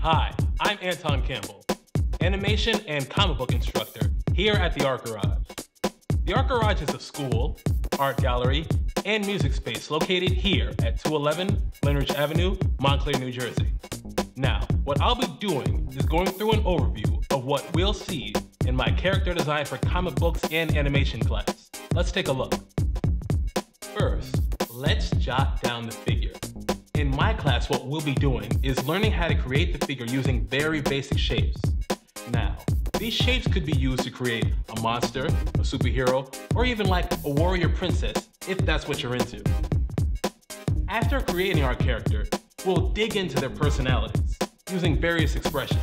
Hi, I'm Anton Campbell, animation and comic book instructor here at the Art Garage. The Art Garage is a school, art gallery, and music space located here at 211 Glenridge Avenue, Montclair, New Jersey. Now, what I'll be doing is going through an overview of what we'll see in my character design for comic books and animation class. Let's take a look. First, let's jot down the figure. In my class, what we'll be doing is learning how to create the figure using very basic shapes. Now, these shapes could be used to create a monster, a superhero, or even like a warrior princess, if that's what you're into. After creating our character, we'll dig into their personalities, using various expressions.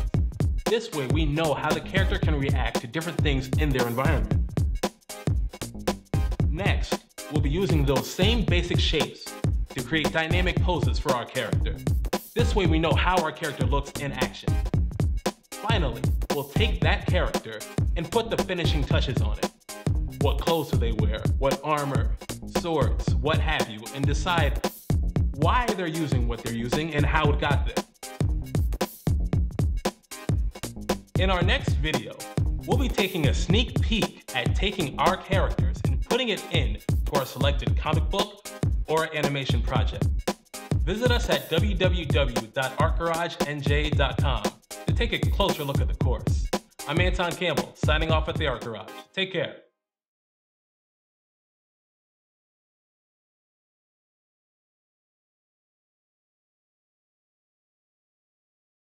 This way we know how the character can react to different things in their environment. Next, we'll be using those same basic shapes to create dynamic poses for our character. This way we know how our character looks in action. Finally, we'll take that character and put the finishing touches on it. What clothes do they wear? What armor, swords, what have you, and decide why they're using what they're using and how it got there. In our next video, we'll be taking a sneak peek at taking our characters and putting it in to our selected comic book or animation project. Visit us at www.artgaragenj.com to take a closer look at the course. I'm Anton Campbell, signing off at the Art Garage. Take care.